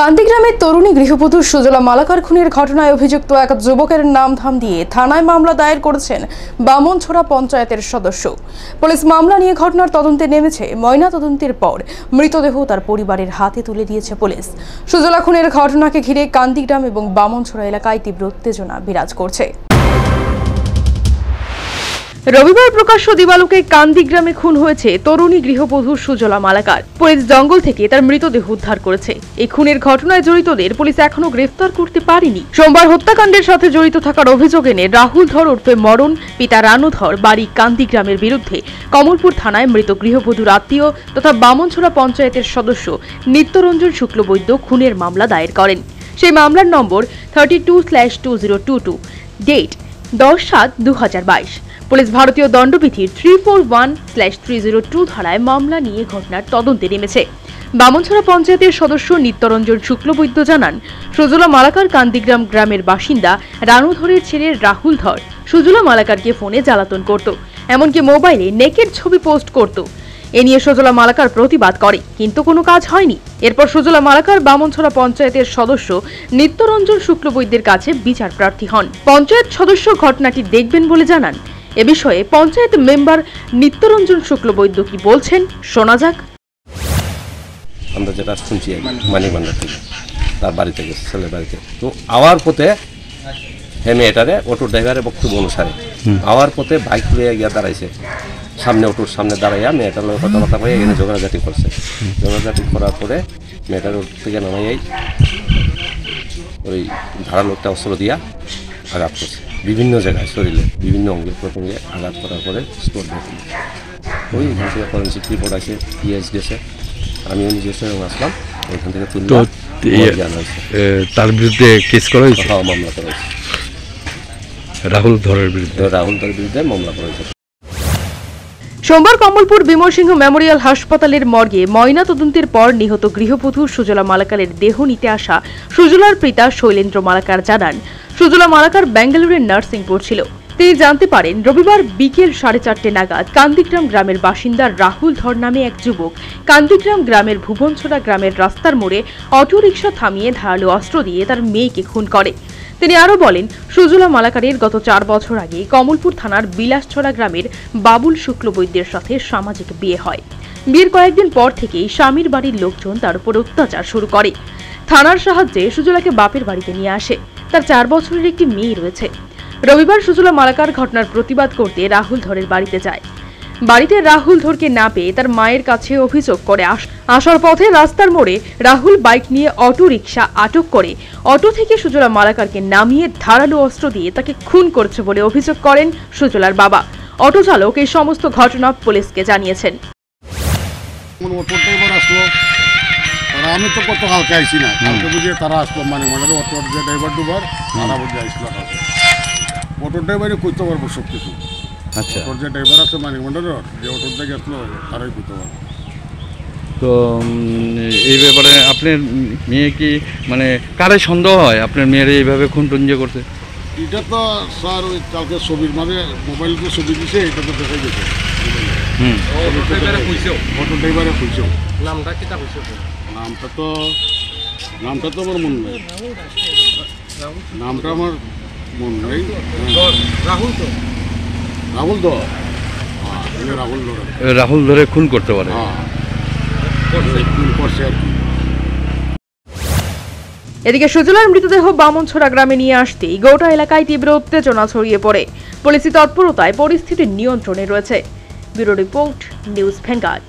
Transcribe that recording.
কান্দিগ্রামের তরুণী গৃহবধূ সুজলা মালাকার খুনের ঘটনায় অভিযুক্ত এক যুবকের নাম ধাম দিয়ে থানায় মামলা দায়ের করেছেন বামনছড়া পঞ্চায়েতের সদস্য। পুলিশ মামলা নিয়ে ঘটনার তদন্তে নেমেছে। ময়না তদন্তের পর মৃতদেহ তার পরিবারের হাতে তুলে দিয়েছে পুলিশ। সুজলা খুনের ঘটনাকে ঘিরে কান্দিগ্রাম এবং বামনছড়া এলাকায় তীব্র উত্তেজনা বিরাজ করছে। রবিবার প্রকাশ্য দিবালোকে কান্দিগ্রামে খুন হয়েছে তরুণী গৃহবধূ সুজলা মালাকার। পুলিশ জঙ্গল থেকে তার মৃতদেহ উদ্ধার করেছে। এই খুনের ঘটনায় জড়িতদের পুলিশ এখনও গ্রেফতার করতে পারেনি। সোমবার হত্যাকাণ্ডের সাথে জড়িত থাকার অভিযোগ এনে রাহুল ধর ওরফে মরণ, পিতা রানুধর বাড়ি কান্দিগ্রামের বিরুদ্ধে কমলপুর থানায় মৃত গৃহবধূর আত্মীয় তথা বামনছড়া পঞ্চায়েতের সদস্য নিত্যরঞ্জন শুক্লবৈদ্য খুনের মামলা দায়ের করেন। সেই মামলার number thirty two slash two zero two two date দশ সাত দু হাজার বাইশ। পুলিশ ভারতীয় দণ্ডবিধির three four one slash three zero two ধারায় মামলা নিয়ে ঘটনার তদন্তে নেমেছে। বামনছড়া পঞ্চায়েতের সদস্য নিত্যরঞ্জন শুক্লবৈদ্য জানান, সুজলা মালাকার কান্দিগ্রাম গ্রামের বাসিন্দা রানুধরের ছেলে রাহুল ধর সুজলা মালাকারকে ফোনে জ্বালাতন করত, এমনকি মোবাইলে নেকের ছবি পোস্ট করত। এ নিয়ে সুজলা মালাকার প্রতিবাদ করে, কিন্তু কোনো কাজ হয়নি। এরপর সুজলা মালাকার বামনছড়া পঞ্চায়েতের সদস্য নিত্যরঞ্জন শুক্লবৈদ্যের কাছে বিচার প্রার্থী হন। পঞ্চায়েত সদস্য ঘটনাটি দেখবেন বলে জানান এ বিষয়ে পঞ্চায়েত মেম্বার নিত্যরঞ্জন শুক্লবৈদ্য কি বলছেন শোনা যাক। আমরা যেটা শুনছি আর কি, থেকে তার বাড়িতে গেছে ছেলের বাড়িতে। তো আওয়ার পথে হে মেয়েটারে অটো ড্রাইভারের বক্তব্য অনুসারে আওয়ার পথে বাইক লইয়া গিয়া দাঁড়াইছে। সামনে অটোর সামনে দাঁড়াইয়া মেয়েটার লোক কথাবার্তা কয়ে এখানে ঝগড়াঝাটি করছে। ঝগড়াঝাটি করার পরে মেয়েটার ওর থেকে নামাইয়াই ওই ধারালো একটা অস্ত্র দিয়া আঘাত করছে। বিভিন্ন জায়গায় শরীরে বিভিন্ন অঙ্গে প্রত্যঙ্গে আঘাত করার পরে স্পোর্ট দেখি ওই এখান থেকে ফরেন্সিক রিপোর্ট আছে পিএস গেছে আমিও নিজে স্বয়ং আসলাম ওইখান থেকে তুলে ইয়ে, তার বিরুদ্ধে কেস করা হয়েছে? হ্যাঁ মামলা করা হয়েছে। রাহুল ধরের বিরুদ্ধে? রাহুল তার বিরুদ্ধে মামলা করা হয়েছে। সোমবার কমলপুর বিমলসিংহ মেমোরিয়াল হাসপাতালের মর্গে ময়না তদন্তের পর নিহত গৃহবধূ সুজলা মালাকারের দেহ নিতে আসা সুজলার পিতা শৈলেন্দ্র মালাকার জানান সুজলা মালাকার বেঙ্গালুরের নার্সিং পড়ছিল তিনি জানতে পারেন, রবিবার বিকেল সাড়ে চারটে নাগাদ কান্দিগ্রাম গ্রামের বাসিন্দা রাহুল ধর নামে এক যুবক কান্দিগ্রাম গ্রামের ভুবনছড়া গ্রামের রাস্তার মোড়ে অটোরিকশা থামিয়ে ধারালো অস্ত্র দিয়ে তার মেয়েকে খুন করে। তিনি আরও বলেন, সুজলা মালাকারের গত চার বছর আগে কমলপুর থানার বিলাসছড়া গ্রামের বাবুল শুক্লবৈদ্যের সাথে সামাজিক বিয়ে হয়। বিয়ের কয়েকদিন পর থেকেই স্বামীর বাড়ির লোকজন তার উপর অত্যাচার শুরু করে। থানার সাহায্যে সুজলাকে বাপের বাড়িতে নিয়ে আসে। তার চার বছরের একটি মেয়ে রয়েছে। রবিবার সুজলা মালাকার ঘটনার প্রতিবাদ করতে রাহুল ধরের বাড়িতে যায়। বাড়িতে রাহুল ধরকে না পেয়ে তার মায়ের কাছে অভিযোগ করে আস- আসার পথে রাস্তার মোড়ে রাহুল বাইক নিয়ে অটো রিকশা আটক করে অটো থেকে সুজলা মালাকারকে নামিয়ে ধারালো অস্ত্র দিয়ে তাকে খুন করছে বলে অভিযোগ করেন সুজলার বাবা। অটো চালক এই সমস্ত ঘটনা পুলিশকে জানিয়েছেন। তারা আমি তো কত কালকে আইসি না কালকে বুঝিয়ে তারা আসলো মানে মানে অটো যে ড্রাইভার ডুবার তারা বুঝে আসলো কালকে। অটো ড্রাইভারই করতে পারব সব কিছু আচ্ছা। অটোর যে ড্রাইভার আছে মানে মন্ডলের যে অটোর থেকে আসলো তারাই করতে পারব। তো এই ব্যাপারে আপনার মেয়ে কি মানে কারে সন্দেহ হয়? আপনার মেয়ের এইভাবে খুন টুন যে করছে এটা তো স্যার ওই কালকে ছবির মানে মোবাইল যে ছবি দিছে এটা তো দেখা গেছে হুম। অটো ড্রাইভারে খুঁজছেও নামটা কিটা নামটা তো নামটা তো আমার মনে নেই। নামটা আমার মনে নেই। রাহুল তো। রাহুল তো? হ্যাঁ রাহুল তো রাহুল ধরে খুন করতে পারে। হ্যাঁ। খুন করছে আর কি। এদিকে সুজলার মৃতদেহ বামনছড়া গ্রামে নিয়ে আসতেই গোটা এলাকায় তীব্র উত্তেজনা ছড়িয়ে পড়ে। পুলিশি তৎপরতায় পরিস্থিতি নিয়ন্ত্রণে রয়েছে। Bureau report news Vanguard.